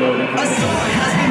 a song has been